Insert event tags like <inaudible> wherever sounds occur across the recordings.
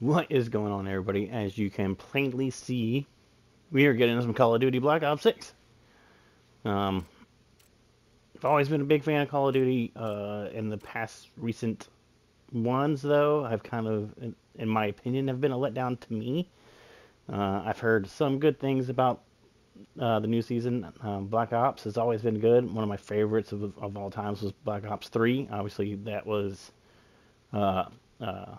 What is going on, everybody? As you can plainly see, we are getting some Call of Duty Black Ops 6. Um, I've always been a big fan of Call of Duty. Uh, in the past recent ones, though, I've kind of, in, in my opinion, have been a letdown to me. Uh, I've heard some good things about uh, the new season. Um, Black Ops has always been good. One of my favorites of, of all times was Black Ops 3. Obviously, that was uh, uh,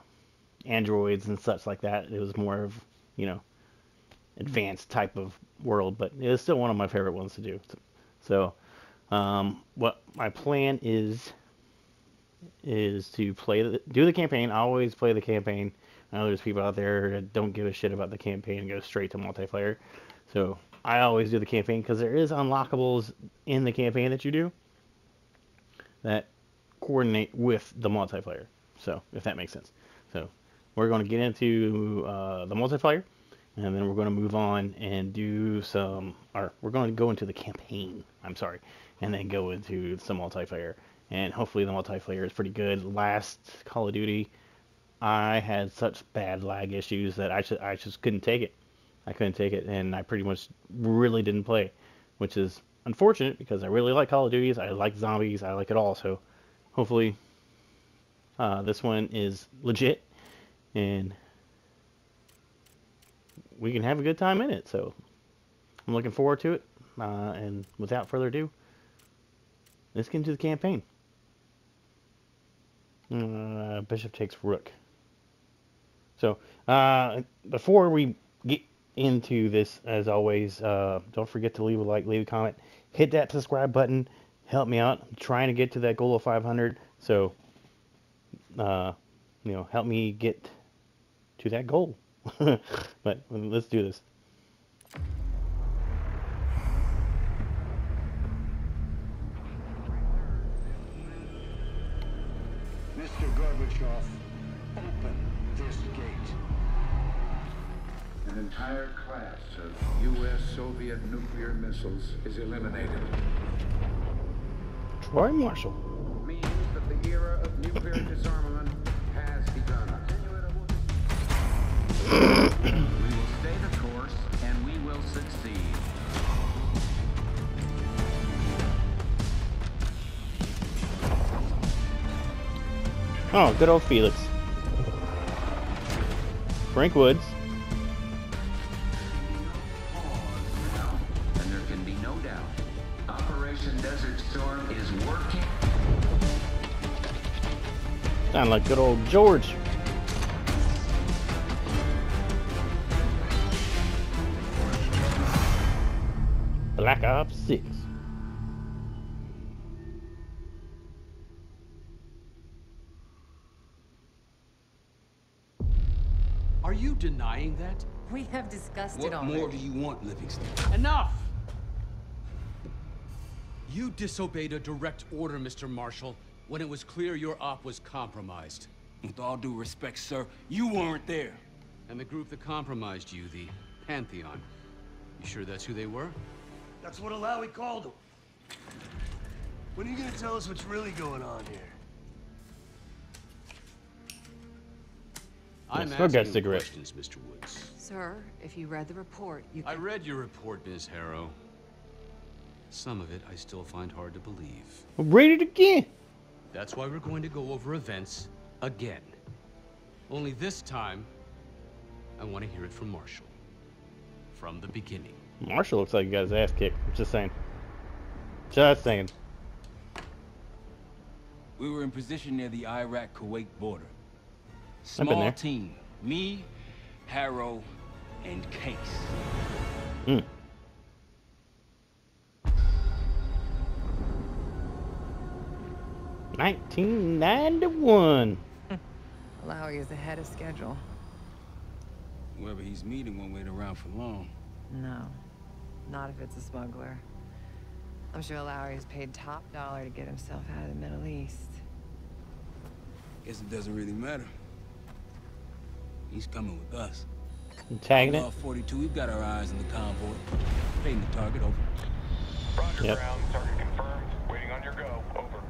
androids and such like that. It was more of, you know, advanced type of world, but it was still one of my favorite ones to do. So, um, what my plan is is to play the, do the campaign. I always play the campaign. I know there's people out there that don't give a shit about the campaign and go straight to multiplayer. So I always do the campaign because there is unlockables in the campaign that you do that coordinate with the multiplayer. So if that makes sense. So we're going to get into uh, the multiplayer and then we're going to move on and do some or we're going to go into the campaign i'm sorry and then go into some multiplayer. And hopefully the multiplayer is pretty good. Last call of duty i had such bad lag issues that i just i just couldn't take it. I couldn't take it and i pretty much really didn't play which is unfortunate because i really like call of duties. I like zombies. I like it all. So hopefully uh, this one is legit and we can have a good time in it. So I'm looking forward to it. Uh, and without further ado, let's get into the campaign. Uh, Bishop takes Rook. So uh, before we get into this, as always, uh, don't forget to leave a like, leave a comment, hit that subscribe button. Help me out. I'm trying to get to that goal of 500. So, uh, you know, help me get to that goal. <laughs> but um, let's do this. Mr. Gorbachev, open this gate. An entire class of U.S. Soviet nuclear missiles is eliminated. Troy Marshall. Means that the era of nuclear disarmament has begun. Oh, good old Felix. Frank Woods. And there can be no doubt. Operation Desert Storm is working. Sound like good old George. Black Ops 6. Are you denying that? We have discussed it What more do you want, Livingston? Enough! You disobeyed a direct order, Mr. Marshall, when it was clear your op was compromised. With all due respect, sir, you weren't there. And the group that compromised you, the Pantheon. You sure that's who they were? That's what Alawi called him. When are you gonna tell us what's really going on here? I'm still got asking cigarette. questions, Mr. Woods. Sir, if you read the report, you I read your report, Ms. Harrow. Some of it I still find hard to believe. Read it again. That's why we're going to go over events again. Only this time, I want to hear it from Marshall. From the beginning. Marshall looks like he got his ass kicked. Just saying. Just saying. We were in position near the Iraq-Kuwait border. I've been Small there. team. Me, Harrow, and Case. Hmm. Nineteen ninety one. Alawi <laughs> is ahead of schedule. Whoever he's meeting won't wait around for long. No, not if it's a smuggler. I'm sure Alawi has paid top dollar to get himself out of the Middle East. Guess it doesn't really matter. He's coming with us. Tagging it. 42, we've got our eyes on the convoy. Painting the target over. Roger, Yep. ground. Target confirmed. Waiting on your go. Over.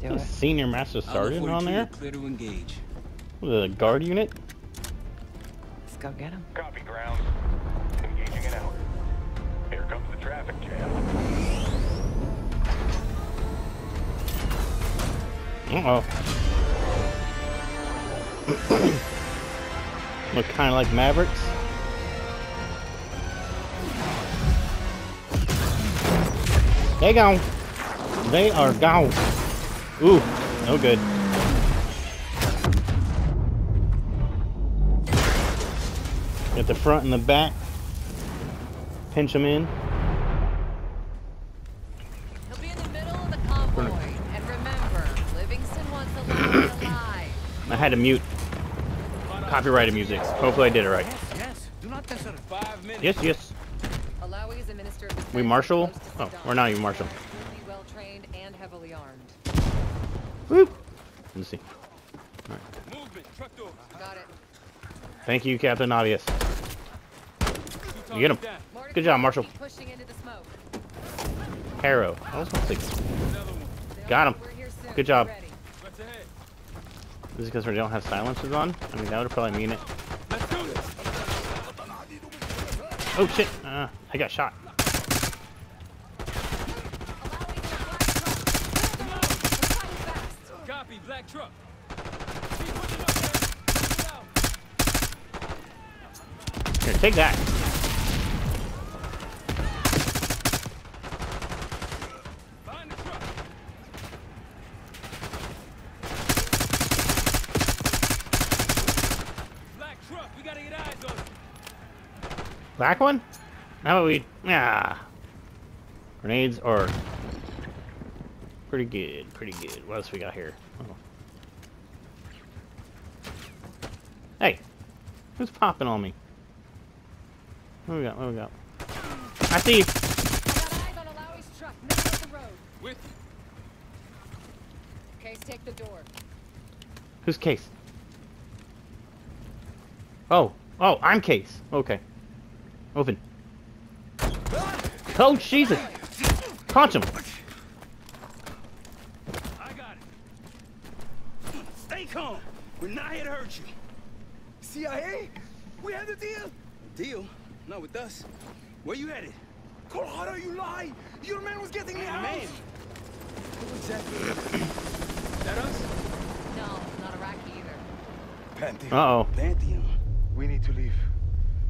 Do it. Senior Master Alpha Sergeant 42, on there? Clear to engage. The guard unit? Let's go get him. Copy ground. Here comes the traffic jam. Uh-oh. <coughs> Look kind of like Mavericks. They gone. They are gone. Ooh, no good. At the front and the back. Pinch them in. He'll be in the middle of the convoy. And remember, Livingston wants the land <coughs> alive. I had to mute copyrighted music. Hopefully I did it right. Yes, do not censor. Five minutes. Yes, yes. Alawi is a minister of defense We marshal? Oh, Saddam. we're not even marshal. Extremely well trained and heavily armed. Whoop. Let's see. Movement. Truck door. Got it. Thank you, Captain Obvious. You get him. Down. Mordecai, Good job, Marshall. keep Pushing into the smoke. Harrow. I was gonna say, Got him. Here. Good job. Ready. What's ahead? this is because we don't have silencers on. I mean, that would probably mean it. Let's do this. Oh shit! Uh, I got shot. Copy. Black truck. Keep pushing up there. Push it out. Here, take that. Behind the truck. Black truck. We gotta get eyes on it. Black one? How about we? Yeah. Grenades are pretty good. Pretty good. What else we got here? Oh. Hey, who's popping on me? What we got? What we got? I see you. I got eyes on Alawi's truck, middle of the road. With you. Case, take the door. Who's Case? Oh, oh, I'm Case. Okay. Open. Oh, Jesus! Punch him! I got it. Stay calm. We're not here to hurt you. CIA? We had a deal. Deal? Not with us. Where you headed? Colorado, you lie! Your man was getting me out! Man! Who exactly? that us? No, not Iraqi either. Pantheon. Uh-oh. Pantheon. We need to leave.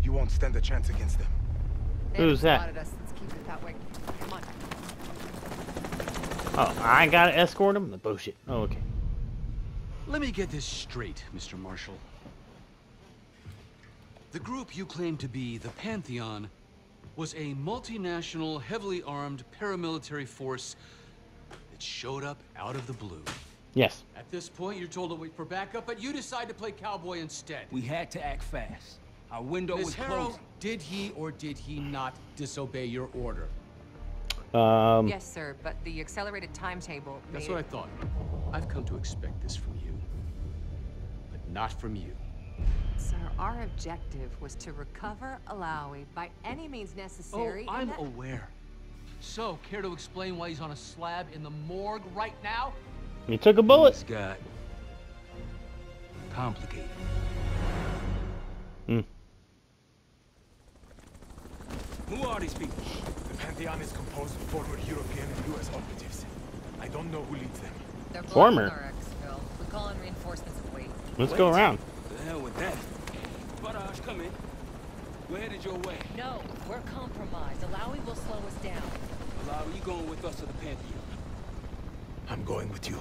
You won't stand a chance against them. They Who's that? Us. Let's keep it that way. Come on. Oh, I gotta escort him? The bullshit. Oh, okay. Let me get this straight, Mr. Marshall. The group you claim to be the Pantheon was a multinational, heavily armed paramilitary force that showed up out of the blue. Yes. At this point, you're told to wait for backup, but you decide to play cowboy instead. We had to act fast. Our window Miss was Harrow, closing. did he or did he not disobey your order? Um, Yes, sir, but the accelerated timetable That's made what I thought. I've come to expect this from you, but not from you. Sir, our objective was to recover Alawi by any means necessary. Oh, I'm that- aware. So, care to explain why he's on a slab in the morgue right now? he took a bullet. It's got complicated. Hmm. Who are these people? The Pantheon is composed of former European and US operatives. I don't know who leads them. They're Former. We call in reinforcements if wait. Let's go around. The hell with that. Barrage, come in. We're headed your way. No, we're compromised. Alawi will slow us down. Allow you going with us to the Pantheon. I'm going with you.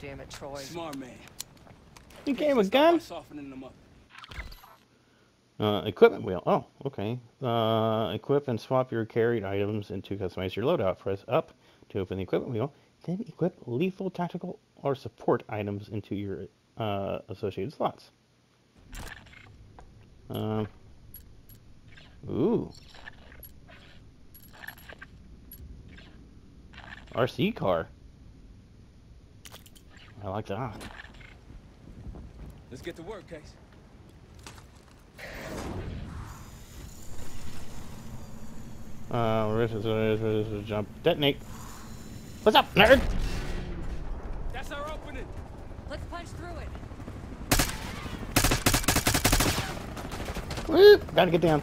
Damn it, Troy. Smart man. You gave a Start by gun. Softening them up. Uh, equipment wheel. Oh, okay. Uh, equip and swap your carried items and to customize your loadout. Press up to open the equipment wheel. Then equip lethal, tactical, or support items into your uh, associated slots. Um. Ooh. RC car. I like that. Let's get to work, Case. Uh, jump. Detonate. What's up, nerd? That's our opening. Let's punch through it. Whoop! Gotta get down.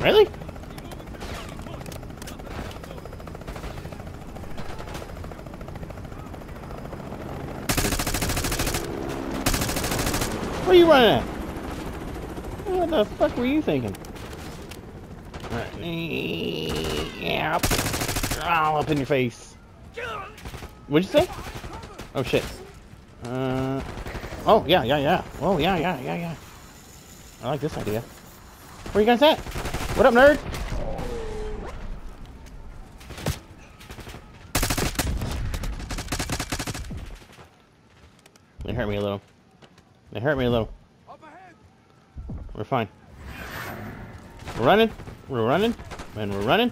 Really? The fuck were you thinking? Yep. All up in your face. What'd you say? Oh shit. Uh. Oh yeah, yeah, yeah. Oh yeah, yeah, yeah, yeah. I like this idea. Where you guys at? What up, nerd? They hurt me a little. They hurt me a little. We're fine. We're running. We're running. And we're running.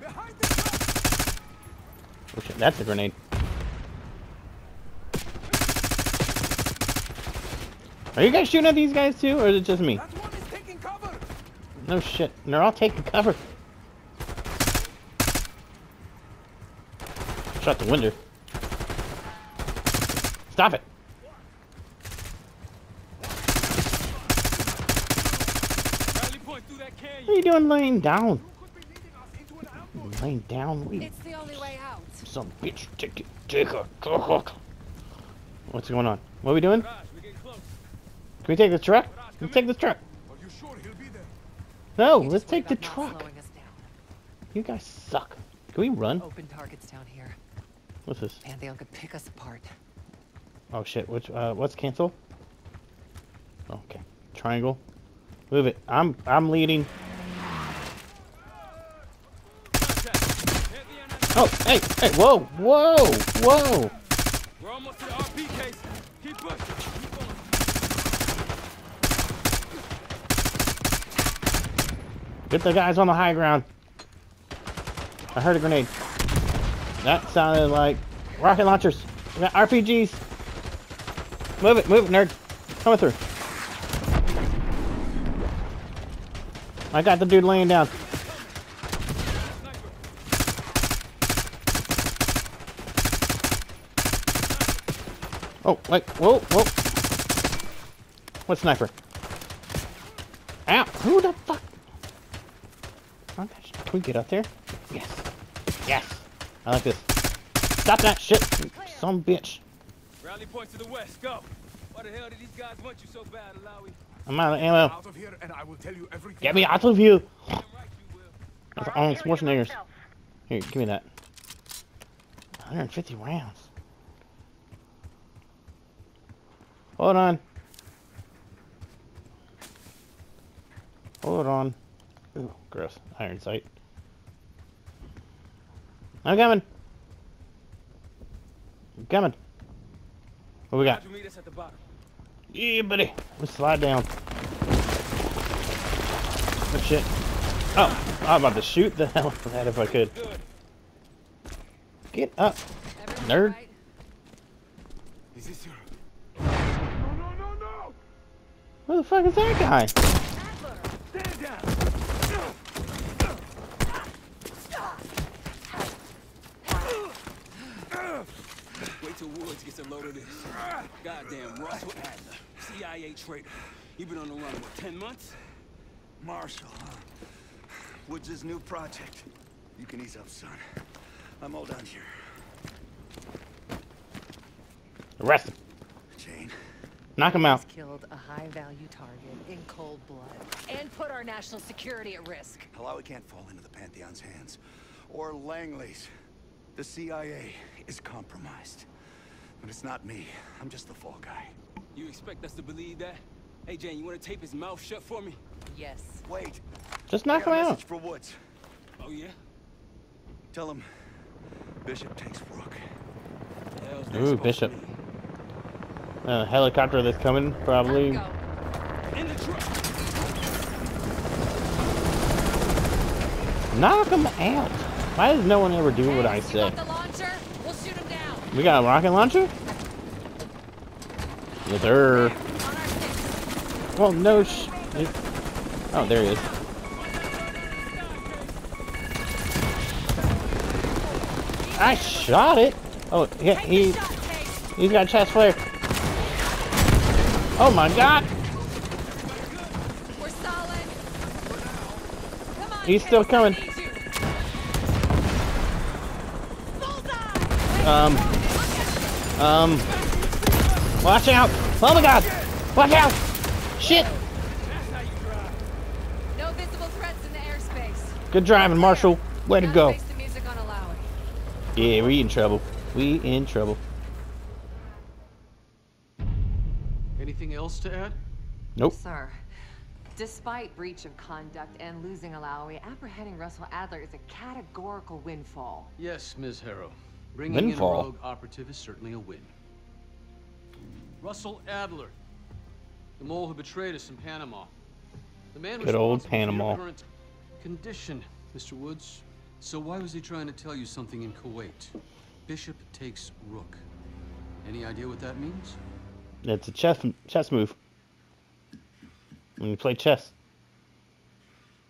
Behind. Oh shit, that's a grenade. Are you guys shooting at these guys too, or is it just me? That one is taking cover. No shit. They're all taking cover. Shut the window. Stop it. Rally point through that canyon. What are you doing laying down? Could be leading us into an outpost. Laying down? You, It's the only way out. some bitch. Take it. Take it. What's going on? What are we doing? Raj, we're getting close. Can we take this truck? Let's take this truck. Are you sure he'll be there? No, You let's take the truck. slowing us down. You guys suck. Can we run? Open targets down here. What's this? Pantheon could pick us apart. Oh shit, which uh what's cancel? Okay. Triangle. Move it. I'm I'm leading. Oh, hey, hey, whoa, whoa, whoa. We're almost to the RP case. Keep pushing. Keep going. Get the guys on the high ground. I heard a grenade. That sounded like rocket launchers. We got RPGs. Move it, move it, nerd. Coming through. I got the dude laying down. Oh, wait, whoa, whoa. What sniper? Ow, who the fuck? Okay, Can we get up there? Yes. Yes. I like this. Stop that shit, some bitch. Rally point to the west. Go. Why the hell did these guys want you so bad, Alawi? I'm out of ammo. Out of here, and I will tell you everything. Get me out of here. Damn right you will. That's Arnold Schwarzenegger's. Here, give me that. 150 rounds. Hold on. Hold on. Ooh, gross. Iron sight. I'm coming. I'm coming. What we got? Roger, meet us at the bottom. Yeah, buddy. Let's slide down. Oh, shit. Oh, I'm about to shoot the <laughs> hell out of that if I could. Good. Get up. Everyone Nerd. right? Is this your... Who the fuck is that guy? Stand down! Wait till Woods gets a load of this. Goddamn Russell Adler, CIA traitor. You been on the run, what, 10 months? Marshall, huh? Woods' new project. You can ease up, son. I'm all done here. Arrest him. Jane, Knock him out. He's killed a high-value target in cold blood. And put our national security at risk. Halawi can't fall into the Pantheon's hands. Or Langley's. The CIA is compromised. But it's not me. I'm just the fall guy. You expect us to believe that? Hey, Jane, you wanna tape his mouth shut for me? Yes. Wait. Just knock him out. message for Woods. Oh, yeah? Tell him Bishop takes Rook. The hell's that Ooh, Bishop. Uh, helicopter that's coming, probably. Go. In the truck! Knock him out. Why does no one ever do what I say? got the? We'll shoot him down. We got a rocket launcher? Yes, sir. Well, no sh... Oh, there he is. I shot it. Oh, yeah, he he's got chest flare. Oh my god, We're solid. Come on, he's still coming. Um, um, watch out! Oh my god, watch out! Shit! No visible threats in the airspace. Good driving, Marshall. Way to go. face the music on Alawi. Yeah, we in trouble. We in trouble. Else to add? Nope. Sir, despite breach of conduct and losing Alawi, apprehending Russell Adler is a categorical windfall. Yes, Ms. Harrow. Bringing Windfall. in a rogue operative is certainly a win. Russell Adler, the mole who betrayed us in Panama. The man Good old responsible for Panama. current condition, Mr. Woods. So why was he trying to tell you something in Kuwait? Bishop takes Rook. Any idea what that means? It's a chess chess move. When you play chess.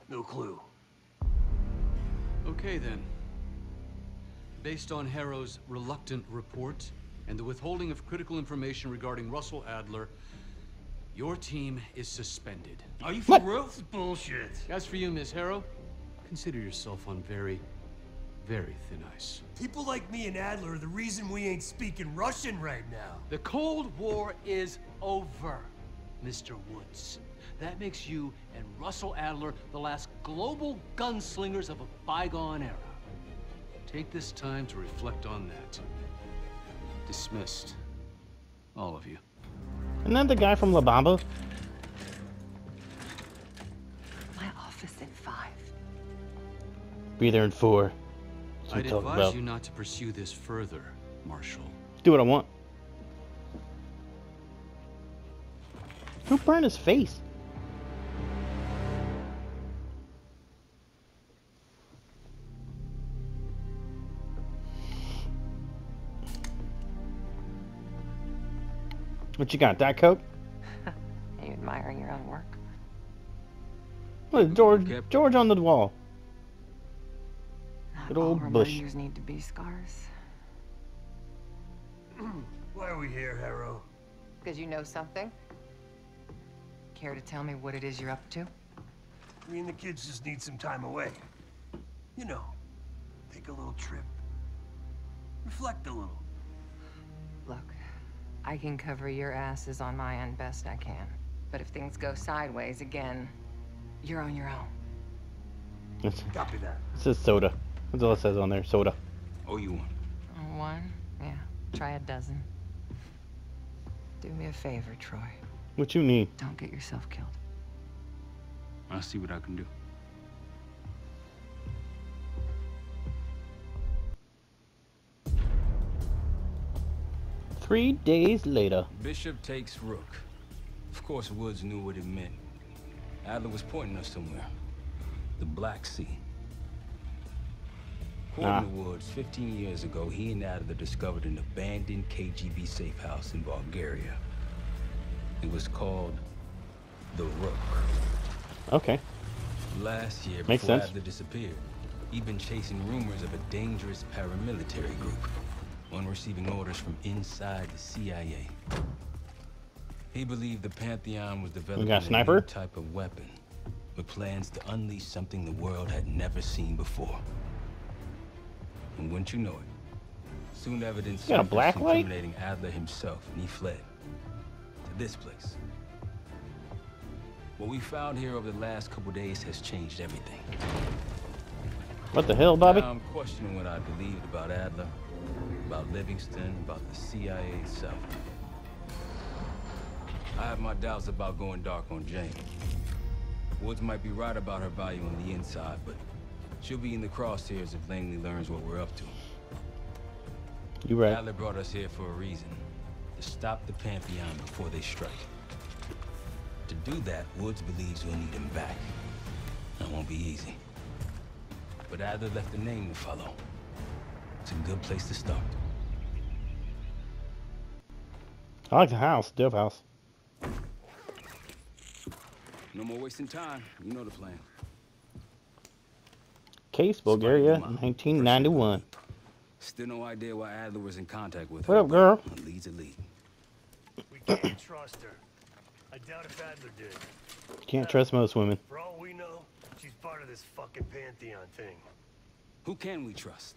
No clue. Okay then. Based on Harrow's reluctant report and the withholding of critical information regarding Russell Adler, your team is suspended. Are you What? for real? Bullshit. As for you, Miss Harrow, consider yourself on very, very thin ice. People like me and Adler are the reason we ain't speaking Russian right now. The Cold War is over, Mr. Woods. That makes you and Russell Adler the last global gunslingers of a bygone era. Take this time to reflect on that. Dismissed. All of you. Isn't that the guy from La Bamba? My office in five. Be there in four. That's I'd I'm advise about. you not to pursue this further, Marshal. Do what I want. Who burned his face? What you got? that coat? <laughs> Are you admiring your own work? Look, George, George on the wall. Not Good old Bush. need to be scars. <clears throat> Why are we here, Harrow? Because you know something? Care to tell me what it is you're up to? Me and the kids just need some time away. You know, take a little trip. Reflect a little. Look, I can cover your asses on my end best I can. But if things go sideways again, you're on your own. It's- Copy that. It says soda. That's all it says on there. Soda. Oh, you one. One? Yeah. Try a dozen. Do me a favor, Troy. What you need? Don't get yourself killed. I'll see what I can do. Three days later. Bishop takes Rook. Of course, Woods knew what it meant. Adler was pointing us somewhere. The Black Sea. According Ah. to Woods, 15 years ago, he and Adler discovered an abandoned KGB safe house in Bulgaria. It was called the Rook. Okay. Last year, Makes before sense. Adler disappeared, he'd been chasing rumors of a dangerous paramilitary group, one receiving orders from inside the CIA. He believed the Pantheon was developing a sniper? new type of weapon, with plans to unleash something the world had never seen before. And wouldn't you know it, soon evidence You got a surfaced black light? incriminating Adler himself, and he fled to this place. What we found here over the last couple days has changed everything. What the hell, Bobby? Now I'm questioning what I believed about Adler, about Livingston, about the CIA itself. I have my doubts about going dark on Jane. Woods might be right about her value on the inside, but she'll be in the crosshairs if Langley learns what we're up to. You right. Adler brought us here for a reason. To stop the Pantheon before they strike. To do that, Woods believes we'll need him back. That won't be easy. But Adler left a name to follow. It's a good place to start. I like the house. Dope house. No more wasting time. You know the plan. Case, Bulgaria, 1991. Still no idea why Adler was in contact with What her. up, girl? but A lead's a lead. We can't <coughs> trust her. I doubt if Adler did. Can't trust most women. For all we know, she's part of this fucking Pantheon thing. Who can we trust?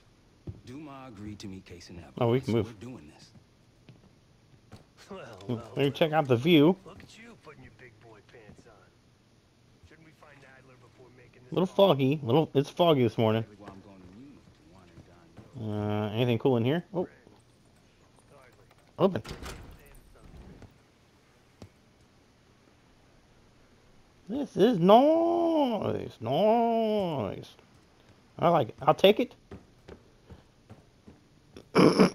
Duma agreed to meet Case and Apple. Oh, we can so move. We're doing this. Well, Let well. me check out the view. Look at you putting your big boy pants on. Shouldn't we find Adler before making this? A little foggy. Little. It's foggy this morning. Uh, anything cool in here? Oh, open. This is nice, nice. I like it. I'll take it. oh,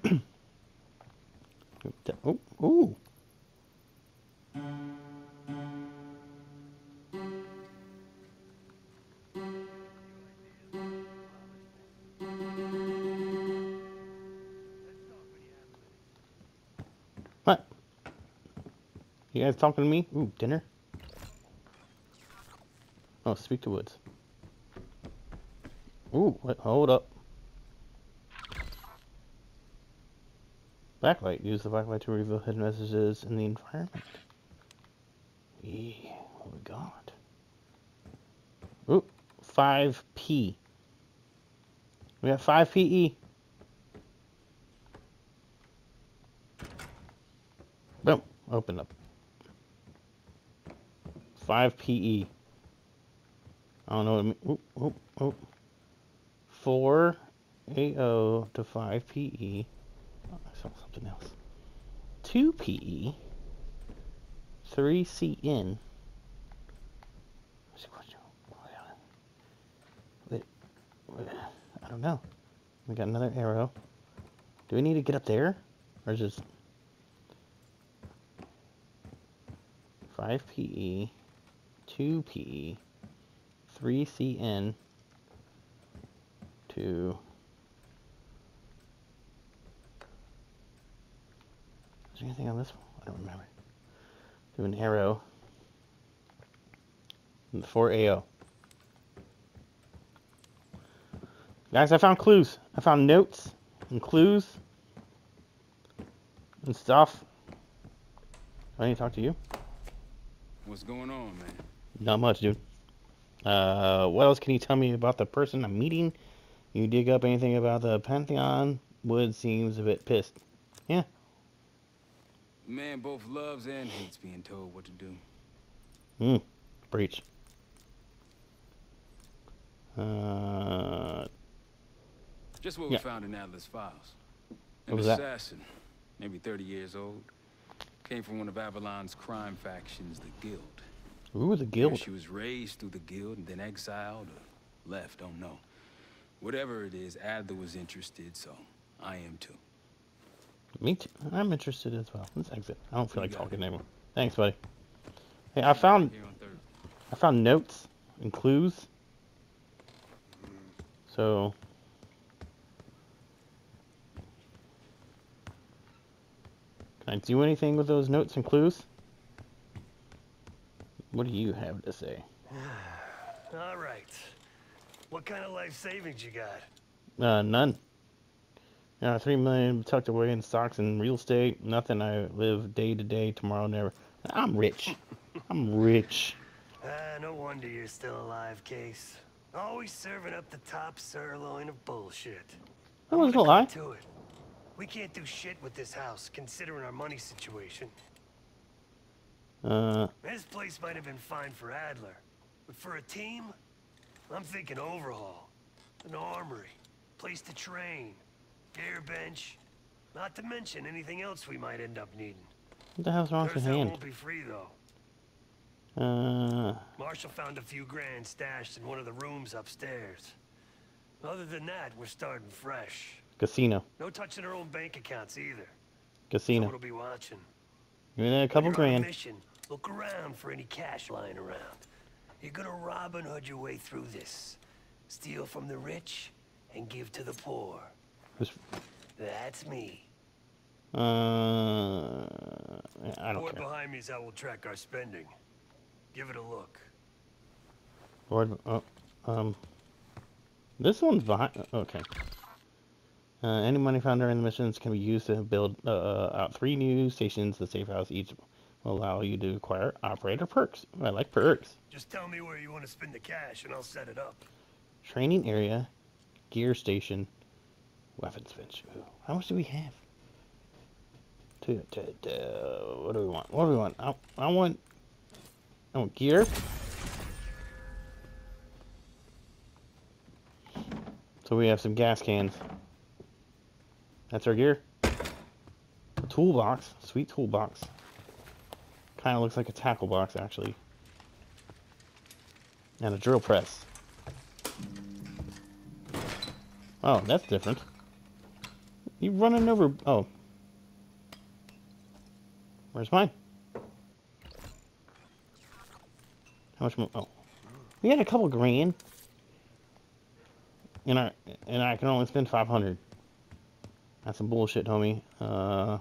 <coughs> ooh. You guys talking to me? Ooh, dinner. Oh, speak to Woods. Ooh, wait, hold up. Backlight. Use the backlight to reveal hidden messages in the environment. Yeah, what we got? Ooh, 5P. We got 5 PE. Boom, open up. 5 PE. I don't know what it means. Oop, oop, oop. 4 AO to 5 PE. Oh, I saw something else. 2 PE. 3 CN. What's the question? Wait, wait, I don't know. We got another arrow. Do we need to get up there? Or just 5 PE, 2 PE, 3 CN, 2. Is there anything on this one? I don't remember. Do an arrow. And 4 AO. Guys, I found clues. I found notes and clues and stuff. I need to talk to you. What's going on, man? Not much, dude. Uh, what else can you tell me about the person I'm meeting? You dig up anything about the Pantheon? Wood seems a bit pissed. Yeah. Man both loves and hates being told what to do. Hmm. Breach. Uh, Just what Yeah. we found in Adler's files. An was that? assassin, maybe 30 years old, came from one of Avalon's crime factions, the Guild. Ooh, the guild. She was raised through the Guild and then exiled or left, don't know. Whatever it is, Adler was interested, so I am too. Me too. I'm interested as well. Let's exit. I don't feel You like talking anymore. Thanks, buddy. Hey, I found Here on third. I found notes and clues. So Can I do anything with those notes and clues? What do you have to say? <sighs> All right. What kind of life savings you got? Uh, none. Uh, three million tucked away in stocks and real estate. Nothing. I live day to day. Tomorrow never. I'm rich. <laughs> I'm rich. Ah, no wonder you're still alive, Case. Always serving up the top sirloin of bullshit. That wasn't a lie. To it. We can't do shit with this house, considering our money situation. Uh, This place might have been fine for Adler, but for a team, I'm thinking overhaul, an armory, place to train, air bench, not to mention anything else we might end up needing. what the hell's wrong with your hand? won't be free though. Uh, Marshall found a few grand stashed in one of the rooms upstairs. Other than that, we're starting fresh. casino. No touching our own bank accounts either. Casino. Someone will be watching. Give me a couple you're grand. mission, look around for any cash lying around. You're gonna Robin Hood your way through this. Steal from the rich and give to the poor. That's me. uh, I don't Board care. behind me is how we'll track our spending. Give it a look. Board, oh, um, this one's behind. Okay. Uh, any money found during the missions can be used to build uh, out three new stations. The safe house each allow you to acquire operator perks. I like perks. Just tell me where you want to spend the cash and I'll set it up. Training area, gear station, weapons bench. How much do we have? Two, two, two, what do we want? What do we want? I, I want. I want gear. So we have some gas cans. That's our gear. A toolbox, sweet toolbox. Kind of looks like a tackle box actually. And a drill press. Oh, that's different. You running over? Oh, where's mine? How much more? Oh, we had a couple grand. And I and I can only spend five hundred. That's some bullshit, homie. Uh,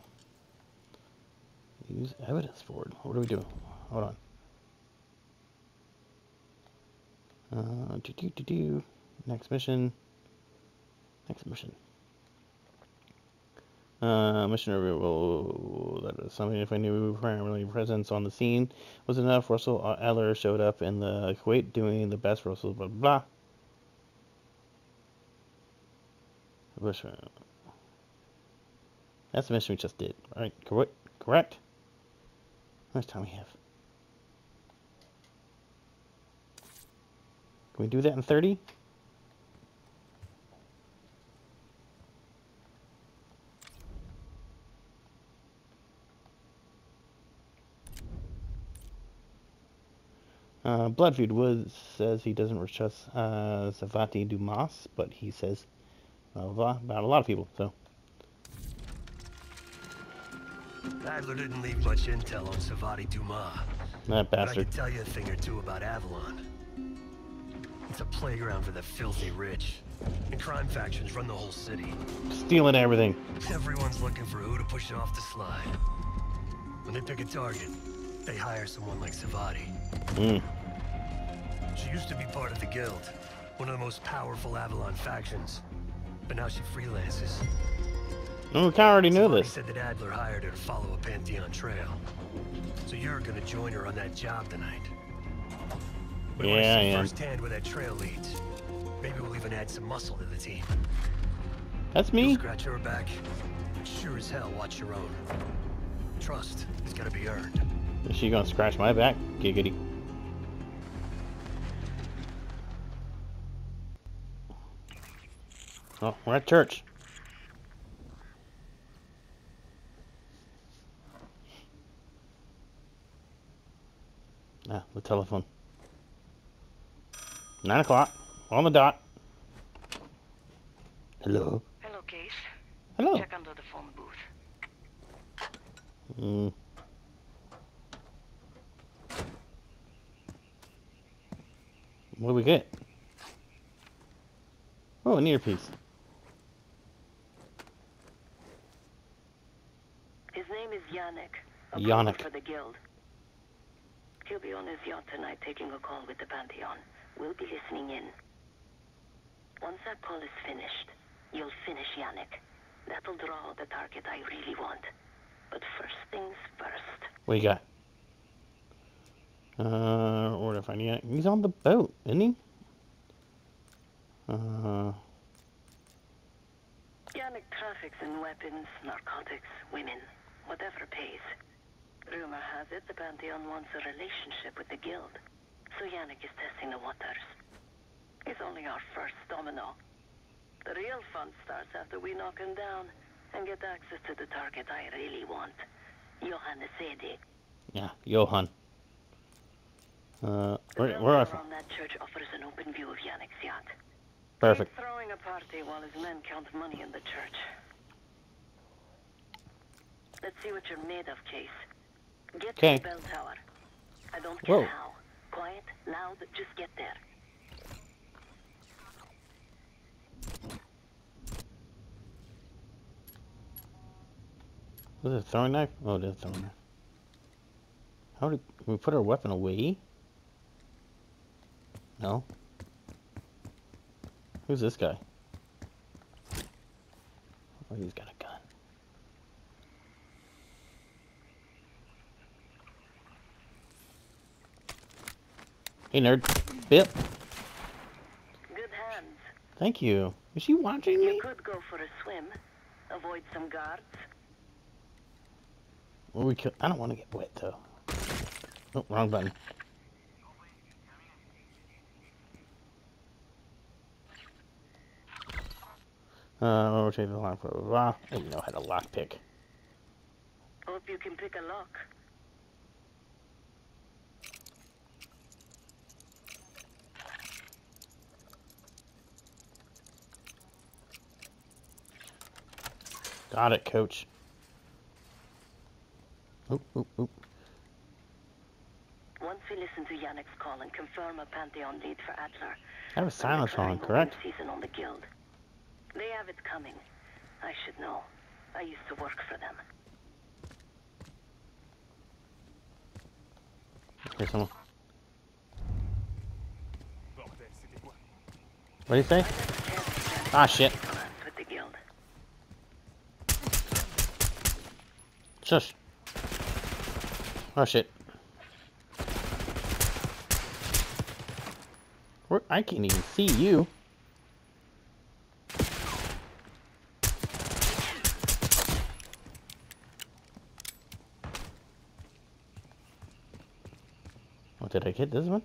use evidence board. What do we do? Hold on. Uh, do do do do. Next mission. Next mission. Uh, missionary will that is something if I knew primarily presence on the scene was enough. Russell Adler showed up in the Kuwait doing the best Russell blah blah. blah. That's the mission we just did. right? correct? Correct? Much time we have? Can we do that in 30? Uh, Bloodfeud Woods says he doesn't trust uh, Sevati Dumas, but he says blah, blah, blah, about a lot of people, so. Adler didn't leave much intel on Sevati Dumas. That But I bastard. can tell you a thing or two about Avalon. It's a playground for the filthy rich. And crime factions run the whole city. Stealing everything. Everyone's looking for who to push off the slide. When they pick a target, they hire someone like Savati. Mm. She used to be part of the Guild, one of the most powerful Avalon factions. But now she freelances. Oh, of already knew this. said that Adler hired her to follow a Pantheon trail. So you're gonna join her on that job tonight. We Yeah, I see am. firsthand where that trail leads. Maybe we'll even add some muscle to the team. That's You'll me. scratch her back. Sure as hell, watch your own. Trust has gotta be earned. Is she gonna scratch my back? Giggity. Oh, we're at church. Ah, the telephone. Nine o'clock. On the dot. Hello. Hello, Case. Hello. Check under the phone booth. Mm. What do we get? Oh, an earpiece. His name is Yannick. Yannick. for the guild. He'll be on his yacht tonight taking a call with the Pantheon. We'll be listening in. Once that call is finished, you'll finish Yannick. That'll draw the target I really want. But first things first. What you got? Uh, to find Yannick? He's on the boat, isn't he? Uh, Yannick traffics in weapons, narcotics, women, whatever pays. Rumor has it the Pantheon wants a relationship with the guild. So Yannick is testing the waters. It's only our first domino. The real fun starts after we knock him down and get access to the target I really want. Johannes Edi. yeah, Johan. Uh, where, where building from? that church offers an open view of Yannick's yacht. Perfect. He's throwing a party while his men count money in the church. Let's see what you're made of, Case. Get Okay. to the bell tower. I don't care Whoa. how. Quiet, loud, just get there. Was it a throwing knife? Oh, it is a throwing knife. How did we put our weapon away? No. Who's this guy? Oh, he's got a gun. Hey, nerd. Bip. Good hands. Thank you. Is she watching You me? could go for a swim. Avoid some guards. Well, we could, I don't want to get wet, though. Oh, wrong button. Uh, rotate the lock, blah, blah, blah. I didn't know how to lockpick. Hope you can pick a lock. Got it, coach. Oop, oop, oop. Once we listen to Yannick's call and confirm a Pantheon lead for Adler, I have a silence on, declaring correct? open season on the guild. They have it coming. I should know. I used to work for them. Here's someone. What do you say? Ah, shit. With the guild. Shush. Oh, shit. Where, I can't even see you. What did I get? This one?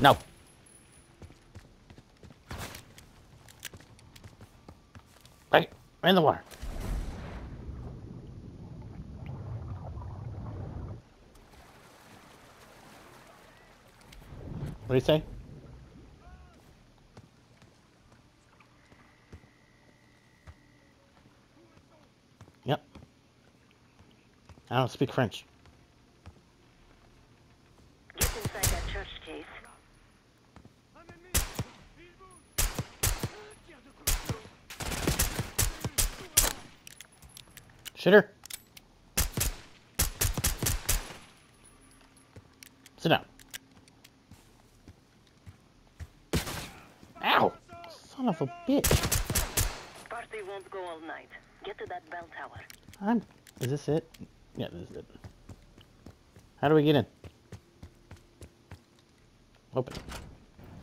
No. Right, right in the water. What do you say? Yep. I don't speak French. Get inside that church case. Shitter. Sit down. Ow! Son of a bitch. Party won't go all night. Get to that bell tower. I'm. Is this it? Yeah, this is it. How do we get in? Open.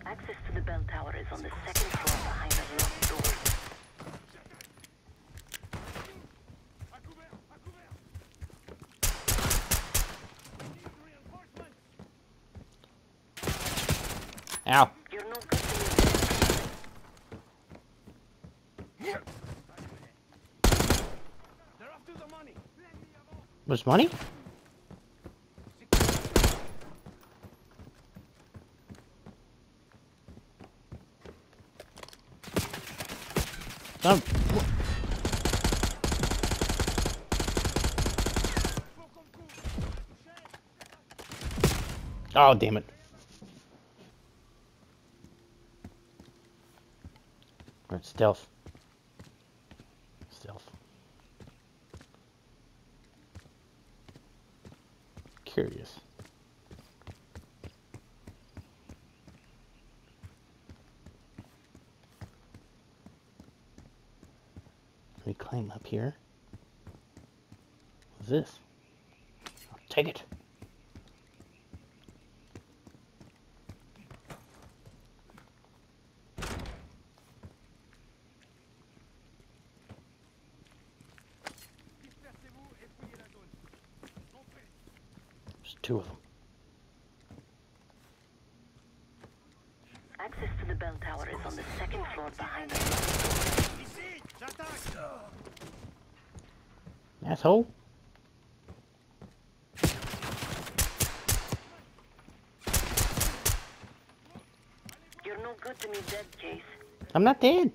Access to the bell tower is on the second floor behind a locked door. Ow. You're no good to me. There's money? Um, oh, damn it. Or. Stealth. Curious. Let me climb up here. What's this? I'll take it. There's two of them. The bell tower is on the second floor behind door. Asshole. You're no good to me dead, Case. I'm not dead.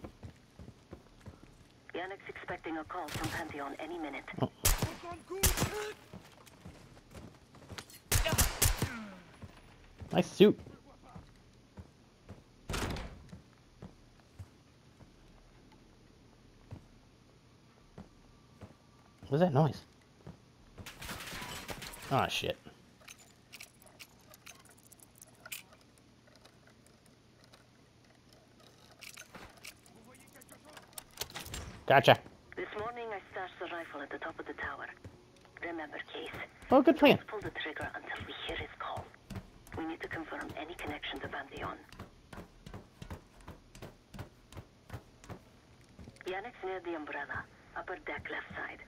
Yannick's expecting a call from Pantheon any minute. Oh. Nice suit. What's that noise? Ah, shit. Gotcha. This morning I stashed the rifle at the top of the tower. Remember, Case. Oh, good plan. Don't pull the trigger until we hear his call. We need to confirm any connection to Pantheon. Yannick's near the umbrella, upper deck left side,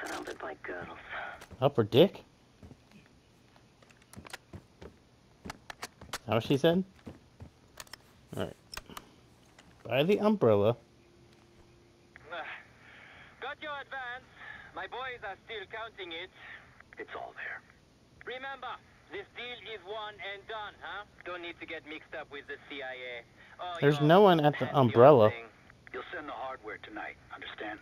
surrounded by girls. Upper dick? Is that what she said? Alright. By the umbrella. <sighs> Got your advance. My boys are still counting it. It's all there. Remember, this deal is one and done, huh? Don't need to get mixed up with the CIA. Oh, There's no one at the umbrella. You'll send the hardware tonight, understand?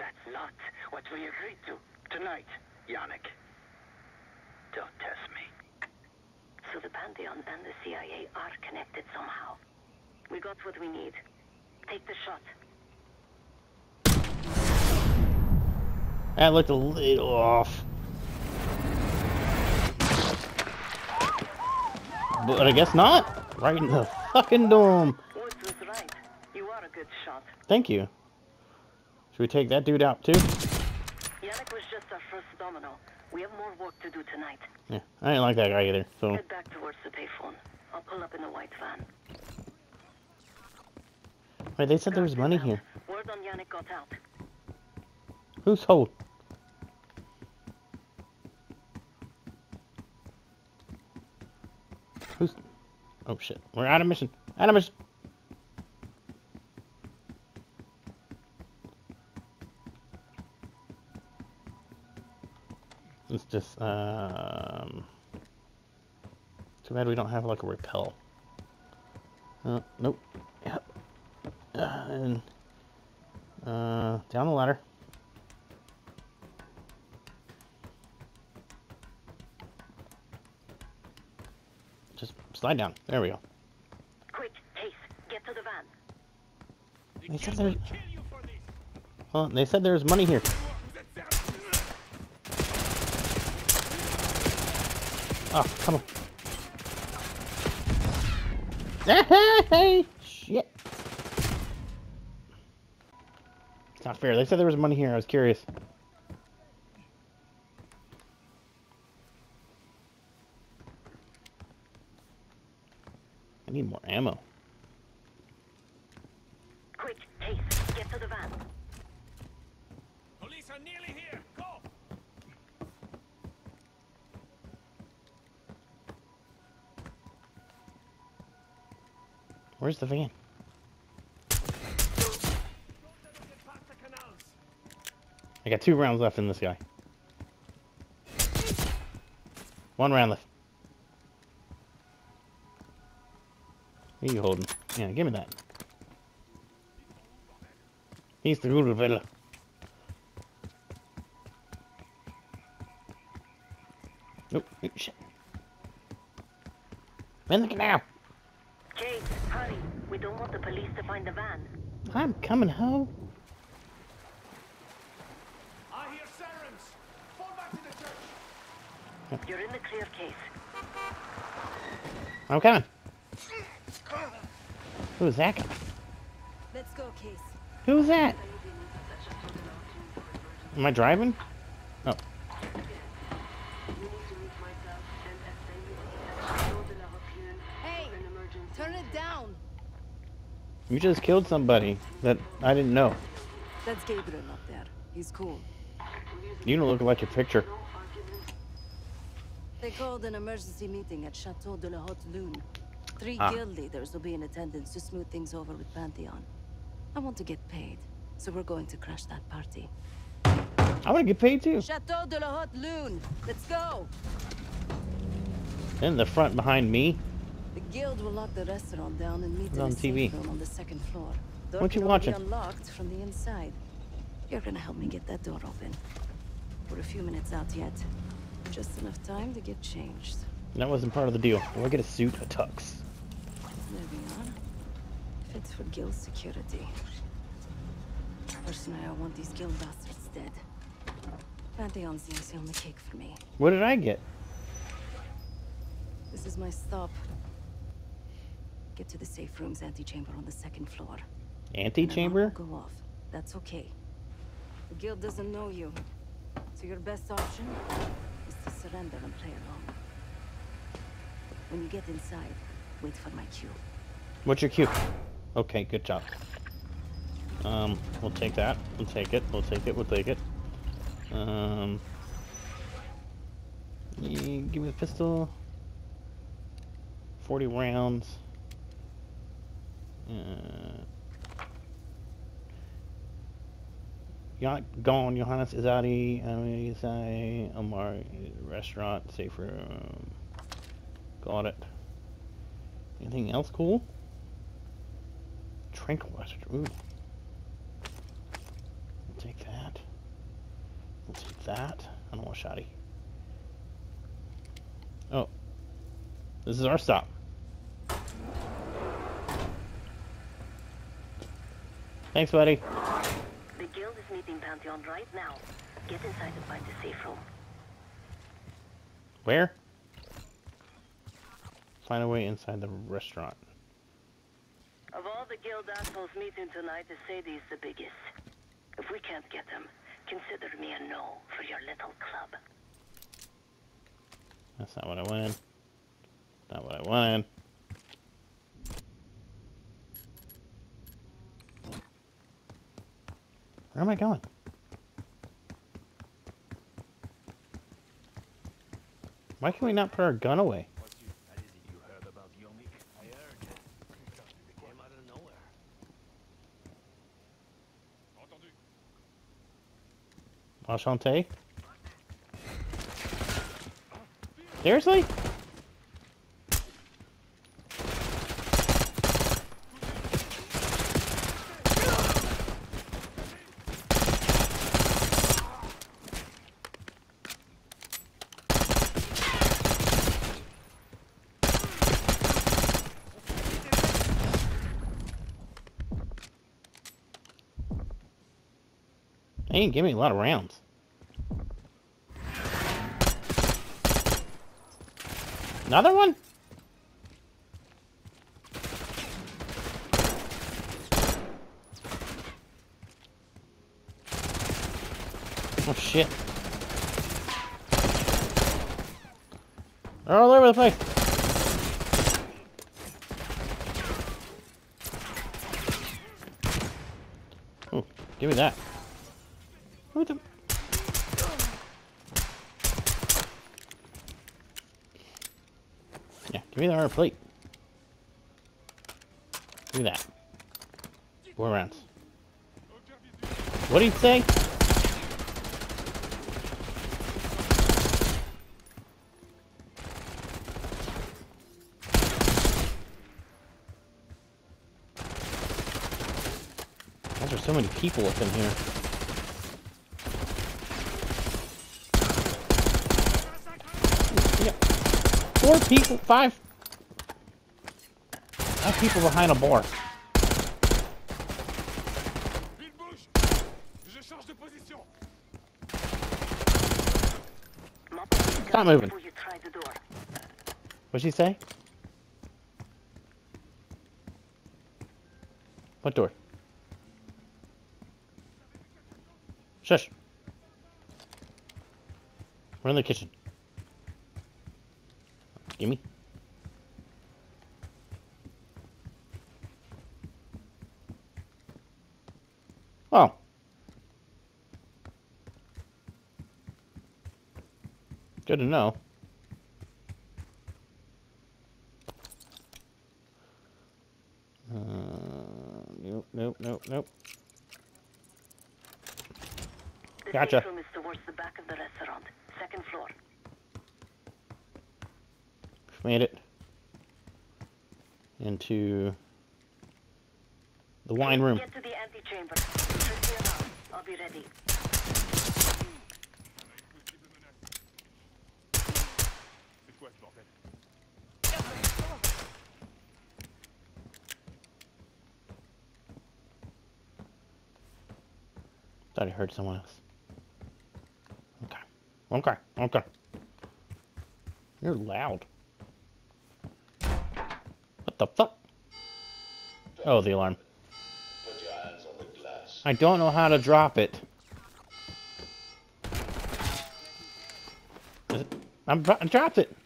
That's not what we agreed to. Tonight, Yannick. Don't test me. So the Pantheon and the CIA are connected somehow. We got what we need. Take the shot. That looked a little off. But I guess not. Right in the fucking dome. Woods was right. You are a good shot. Thank you. Should we take that dude out too? Yannick was just our first domino. We have more work to do tonight. Yeah, I didn't like that guy either. So Head back towards the payphone. I'll pull up in the white van. wait, they said there was money here. Word on Yannick got out. Who's hold? Who's? Oh shit, we're out of mission. Out of mission. Let's just um. Too bad we don't have like a repel. Uh, nope. Yep. Uh, and uh, down the ladder. Just slide down. There we go. Quick, Case, get to the van. They said there's. Well, they said there's money here. Oh, come on. Hey, shit. It's not fair. They said there was money here. I was curious. I need more ammo. Where's the van? I got two rounds left in this guy. One round left. What are you holding? Yeah, give me that. He's the good fella. Nope. Oh, oh, shit. In the canal. Case, hurry. We don't want the police to find the van. I'm coming home. I hear sirens. Fall back to the church. You're in the clear, Case. I'm coming. Who's that guy? Let's go, Case. Who's that? Am I driving? Oh. Hey, turn it down. You just killed somebody that I didn't know. That's Gabriel up there. He's cool. You don't look like your picture. They called an emergency meeting at Chateau de la Haute Lune. Three Ah. guild leaders will be in attendance to smooth things over with Pantheon. I want to get paid, so we're going to crash that party. I want to get paid too. Chateau de la Haute Lune! Let's go! In the front behind me. The guild will lock the restaurant down and meet on TV. room on the second floor. Door What you only watching? unlocked from the inside. You're gonna help me get that door open. We're a few minutes out yet. Just enough time to get changed. That wasn't part of the deal. I get a suit, a tux? There we are. Fits for guild security. Personally, I want these guild bastards dead. Pantheon's the icing on the cake for me. What did I get? This is my stop. Get to the safe room's antechamber on the second floor. Antechamber? Go off. That's okay. The guild doesn't know you. So your best option is to surrender and play along. When you get inside, wait for my cue. What's your cue? Okay, good job. Um, we'll take that. We'll take it. We'll take it. We'll take it. Um, give me the pistol. 40 rounds. Uh, Yacht gone, Johannes Izadi, Izai, Omar, restaurant, safe room. Got it. Anything else cool? Tranquilizer, ooh. We'll take that. We'll take that. I don't want shoddy. Oh. This is our stop. Thanks, buddy. The guild is meeting Pantheon right now. Get inside and find a safe room. Where? Find a way inside the restaurant. Of all the guild assholes meeting tonight, the Sadie is the biggest. If we can't get them, consider me a no for your little club. That's not what I wanted. Not what I wanted. Where am I going? Why can we not put our gun away? Enchanté? <laughs> Seriously? They didn't give me a lot of rounds. Another one? Oh shit. They're all over the place. Oh, give me that. What the? Yeah, give me the armor plate. Give me that. Four rounds. What do you say? There's so many people up in here? Four people, five. People behind a bar. Stop moving. What'd she say? What door? Shush. We're in the kitchen. Gimme. Oh. Good to know. Uh, nope, nope, nope, nope. The Gotcha. room is towards the back of the restaurant. Second floor. Made it into the wine room. Get to the antechamber. Just here now. I'll be ready. Thought I heard someone else. Okay. Okay. Okay. You're loud. What the fuck? Oh, the alarm. Put your hands on the glass. I don't know how to drop it. I'm I dropped it.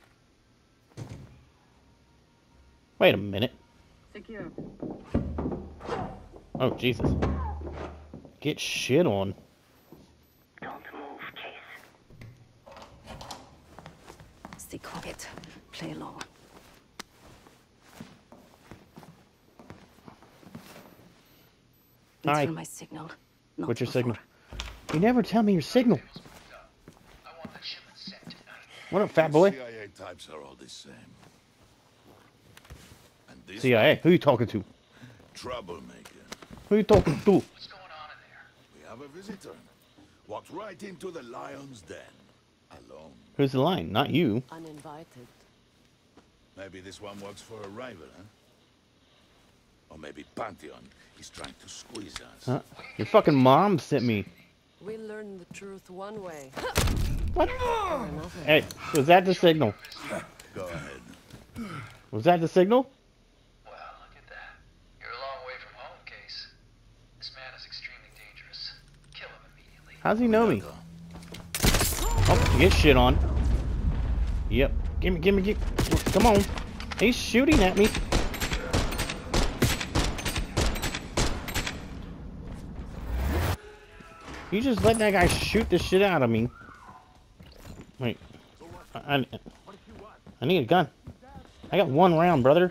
Wait a minute. Secure. Oh Jesus. Get shit on. Don't move, Case. Stay quiet. Play along. It's Hi. my signal. not What's your before. signal? You never tell me your signal. What up, fat boy? CIA types are all the same. And this CIA. Who are you talking to? troublemaker. Who you talking to? <laughs> We have a visitor. Walked right into the lion's den. Alone. Who's the lion? Not you. Uninvited. Maybe this one works for a rival, huh? Or maybe Pantheon is trying to squeeze us. Huh? Your fucking mom sent me. We learn the truth one way. What? Hey, was that the signal? Go ahead. Was that the signal? You're a long way from home, Case. This man is extremely dangerous. Kill him immediately. How's he know me? Oh, get shit on. Yep. Gimme, gimme, gimme. Come on. He's shooting at me. You just let that guy shoot the shit out of me. Wait. I, I, I need a gun. I got one round, brother.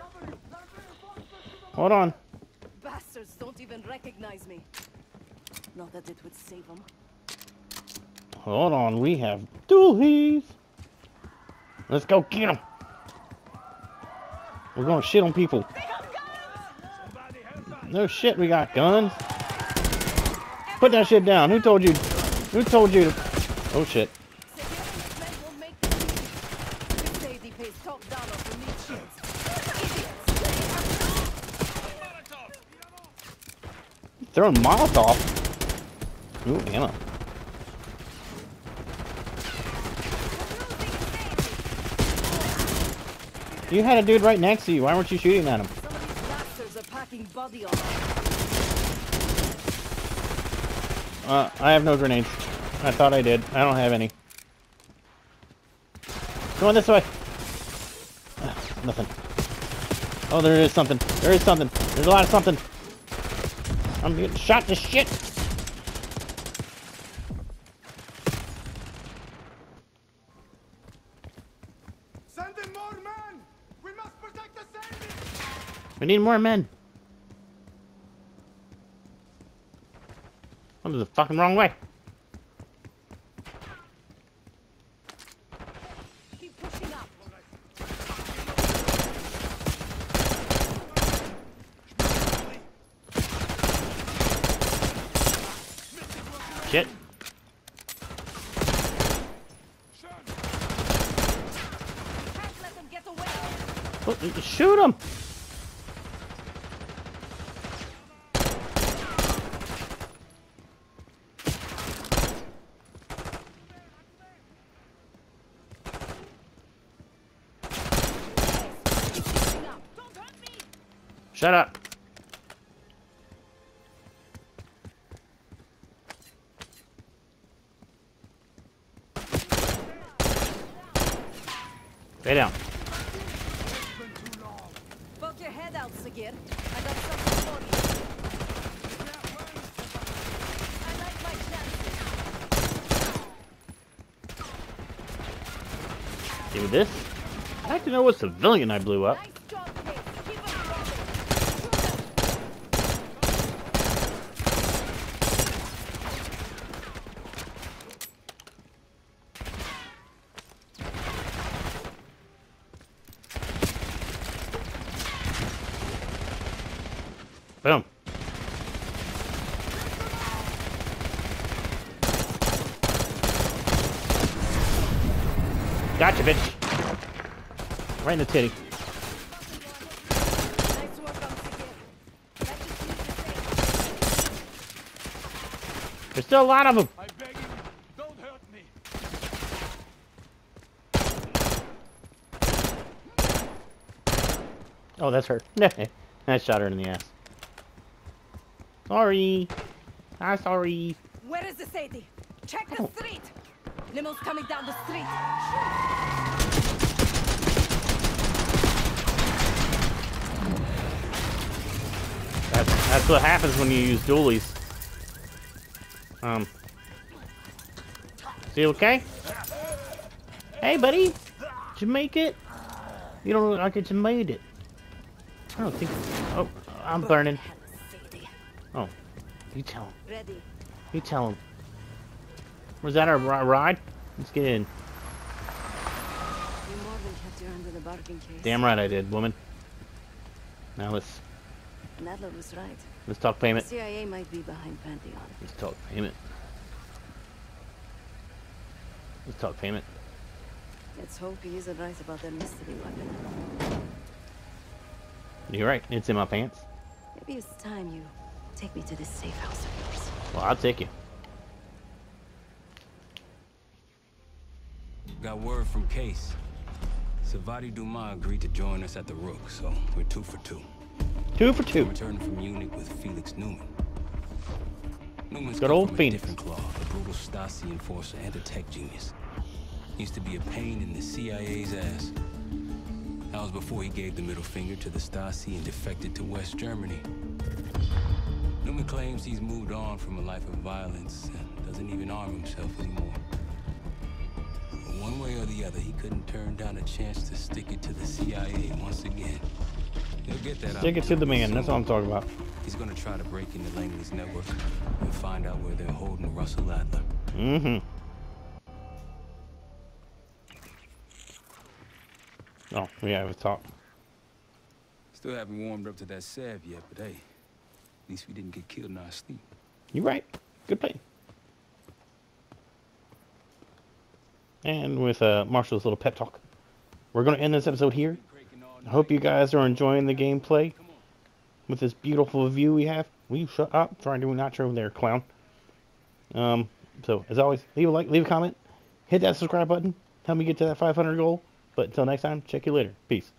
Hold on. Bastards don't even recognize me. Not that it would save them. Hold on. We have dualies. Let's go get him. We're gonna shit on people. No shit, we got guns. Put that shit down. Who told you? Who told you to? Oh shit. Throwing Molotov. Ooh, ammo. You had a dude right next to you. Why weren't you shooting at him? Uh, I have no grenades. I thought I did. I don't have any. Going this way. Ah, <sighs> nothing. Oh, there is something. There is something. There's a lot of something. I'm getting shot to shit. Send in more men! We must protect the Sandy! We need more men. I'm the fucking wrong way. Keep pushing up. Shit. Can't let them get away. Oh, shoot him. Shut up. Stay down. Poke your head out, Sagir. I got something for you. I like my Give this. I like to know what civilian I blew up. Boom. Gotcha, bitch. Right in the titty. There's still a lot of them. I beg you, don't hurt me. Oh, that's her. <laughs> I shot her in the ass. Sorry. I'm sorry. Where is the Sadie? Check the oh. street. Limo's coming down the street. That's, that's what happens when you use dualies. Um. See, okay? Hey, buddy. Did you make it? You don't look like you made it. I don't think. Oh, I'm burning. Oh, you tell him. Ready. You tell him. Was that our ride? Let's get in. You more than kept your hand in the bargain case. Damn right I did, woman. Now let's Nadler was right. let's talk payment. The CIA might be behind Pantheon. Let's talk payment. Let's talk payment. Let's hope he isn't right about that mystery weapon. You're right. It's in my pants. Maybe it's time you take me to this safe house of yours. Well, I'll take you. Got word from Case. Sevati Dumas agreed to join us at the Rook, so we're two for two. Two for two. Returning from Munich with Felix Neumann. Neumann's Good old Phoenix. different cloth, a brutal Stasi enforcer and a tech genius. Used to be a pain in the CIA's ass. That was before he gave the middle finger to the Stasi and defected to West Germany. Newman claims he's moved on from a life of violence and doesn't even arm himself anymore. But one way or the other, he couldn't turn down a chance to stick it to the CIA once again. He'll get that Stick it to the man. That's what I'm talking about. He's gonna try to break into Langley's network and find out where they're holding Russell Adler. Mm-hmm. Oh, we have a talk. Still haven't warmed up to that salve yet, but hey, at least we didn't get killed in our sleep. You're right. Good play. And with uh, Marshall's little pep talk, we're going to end this episode here. I hope you guys are enjoying the gameplay with this beautiful view we have. Will you shut up? Trying to not over there, clown. Um, so, as always, leave a like, leave a comment, hit that subscribe button, help me get to that 500 goal. But until next time, check you later. Peace.